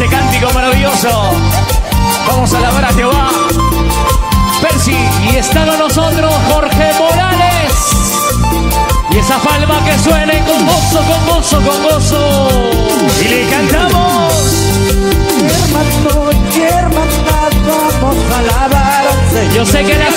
ese cántico maravilloso. Vamos a alabar a Jehová. Percy, y está con nosotros Jorge Morales. Y esa palma que suene con gozo, con gozo, con gozo. Y le cantamos. Hermano y hermana, vamos a alabar al Señor. Yo sé que la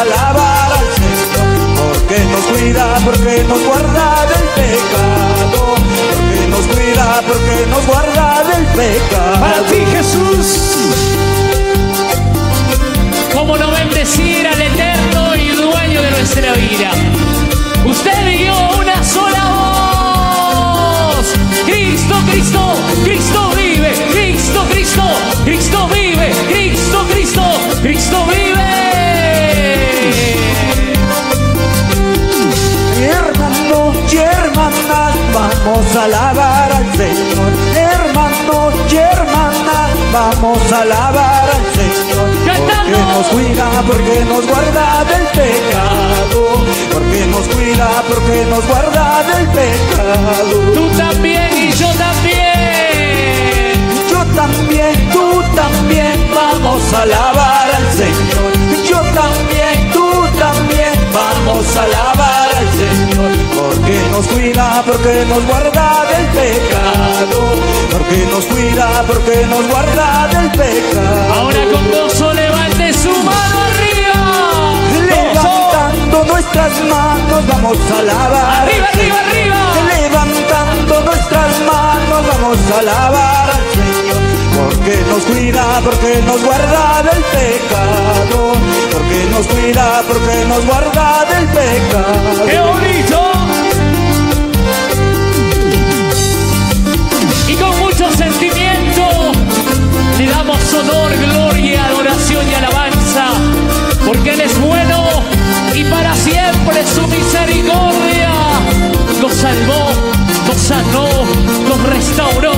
alabar al Señor. Porque nos cuida, porque nos guarda del pecado. Porque nos cuida, porque nos guarda del pecado. Para ti, Jesús. ¿Cómo no bendecir al eterno y dueño de nuestra vida? Usted dio una sola voz. Cristo, Cristo, Cristo vamos a alabar al Señor. Hermano y hermana, vamos a alabar al Señor. Porque nos cuida, porque nos guarda del pecado. Porque nos cuida, porque nos guarda del pecado. Tú también cuida, porque nos guarda del pecado. Porque nos cuida, porque nos guarda del pecado. Ahora con gozo levante su mano arriba. Gozo. Levantando nuestras manos, vamos a alabar. al Arriba, arriba, arriba. Levantando nuestras manos, vamos a alabar al Señor. Porque nos cuida, porque nos guarda del pecado. Porque nos cuida, porque nos guarda del pecado. ¡Qué bonito! Porque Él es bueno y para siempre su misericordia nos salvó, nos sanó, nos restauró.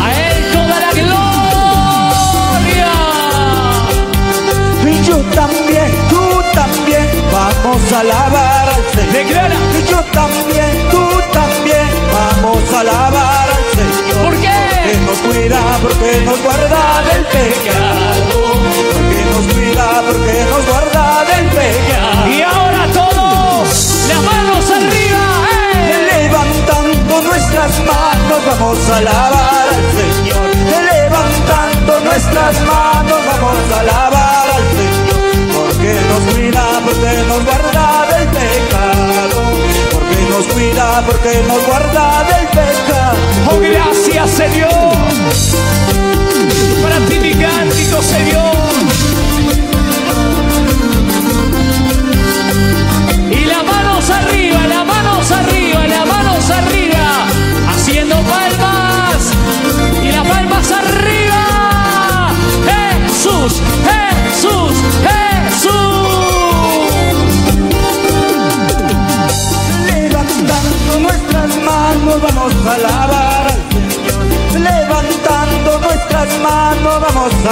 A Él toda la gloria. Y yo también, tú también, vamos a alabar al Señor. Declara, Y yo también, tú también, vamos a alabar al Señor. ¿por qué? Porque nos cuida, porque nos vamos a alabar al Señor. Levantando nuestras manos vamos a alabar al Señor. Porque nos cuida, porque nos guarda del pecado. Porque nos cuida, porque nos guarda del pecado. Oh, gracias, Señor. Para ti mi cántico, Señor.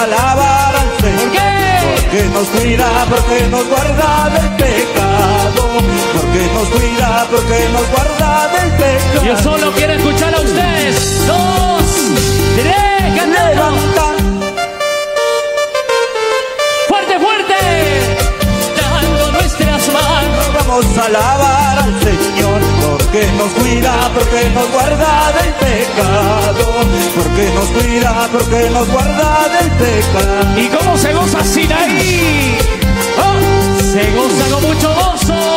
Alabar al Señor. ¿Por qué? Porque nos cuida, porque nos guarda del pecado. Porque nos cuida, porque nos guarda del pecado. Yo solo quiero escuchar a ustedes. Dos, tres, cantando. Fuerte, fuerte. Dando nuestras manos. vamos a alabar al Señor, porque nos cuida, porque nos guarda del pecado, porque nos cuida, porque nos guarda del pecado. ¿Y cómo se goza Sinaí? ¡Oh! Se goza con mucho gozo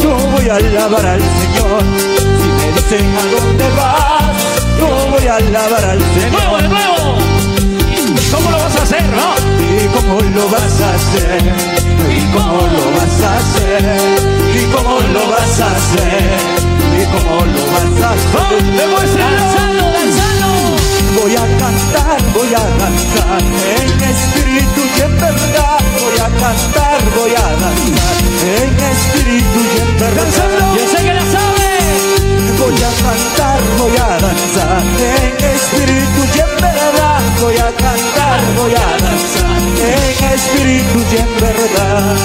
yo voy a alabar al Señor. Si me dicen a dónde vas, yo voy a alabar al De nuevo, de Señor. nuevo. ¿Y ¿Cómo lo vas a hacer, no? ¿Y cómo lo vas a hacer? ¿Y cómo lo vas a hacer? ¿Y cómo lo vas a hacer? ¿Y cómo lo vas a hacer? ¡Demuéstralo! ¡Danzando, danzando! Voy a cantar, voy a danzar en espíritu y en verdad. A cantar, voy a danzar en espíritu y en verdad. ¡Yo sé que la sabe! Voy a cantar, voy a danzar en espíritu y en verdad. Voy a cantar, voy a danzar en espíritu y en verdad.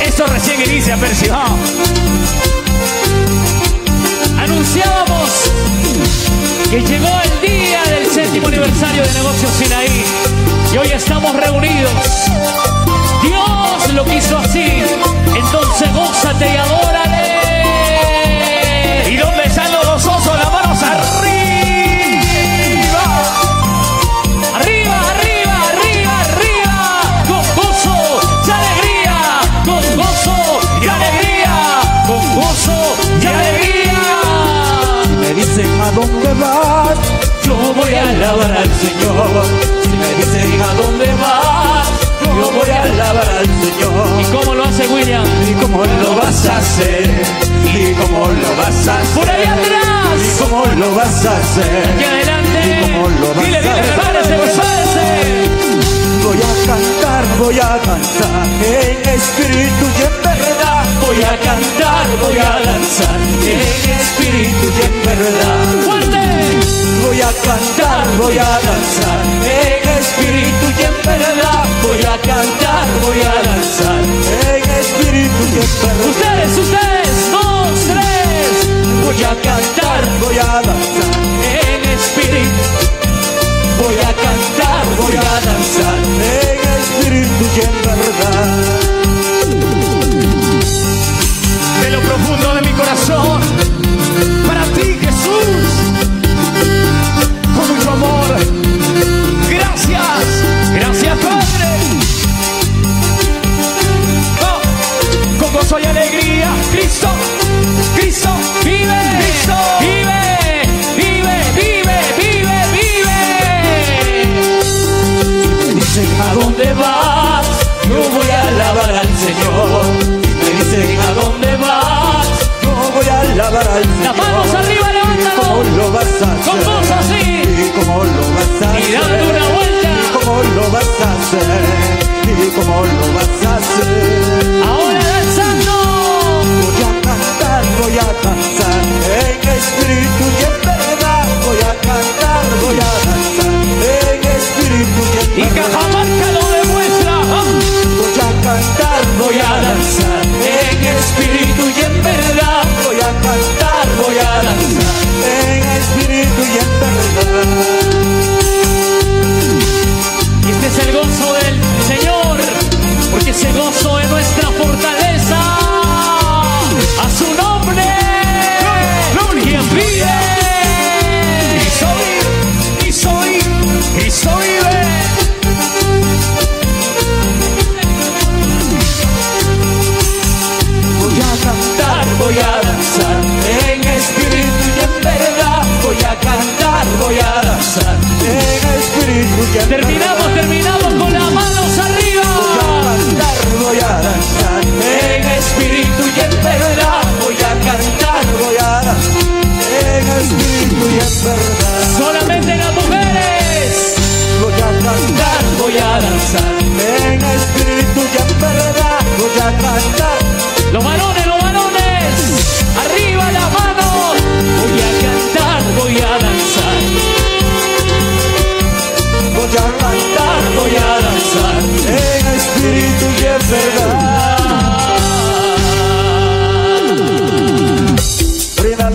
Esto recién inicia, Percy. Anunciábamos que llegó el reunidos. Hace William? ¿Y cómo lo vas a hacer? ¿Y cómo lo vas a hacer? Por ahí atrás. ¿Y cómo lo vas a hacer? Aquí adelante. ¿Y cómo lo vas Dile, a dile, hacer? prepárese, prepárese. Voy a cantar, voy a cantar en espíritu y en verdad. Voy a cantar, voy a danzar en espíritu y en verdad. Fuerte. Voy a cantar, voy a danzar en espíritu y en verdad. Ustedes, ustedes, dos, tres. Voy a cantar, voy a Las manos arriba, ¿Y cómo lo vas a hacer? Con gozo así. ¿Y cómo lo vas a hacer? Y dando una vuelta. ¿Y cómo lo vas a hacer? ¿Y cómo lo vas a hacer?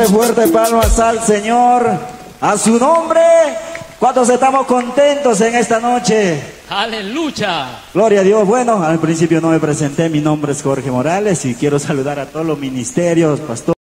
Dale fuerte palmas al Señor, a su nombre. ¿Cuántos estamos contentos en esta noche? Aleluya. Gloria a Dios. Bueno, al principio no me presenté, mi nombre es Jorge Morales y quiero saludar a todos los ministerios, pastores.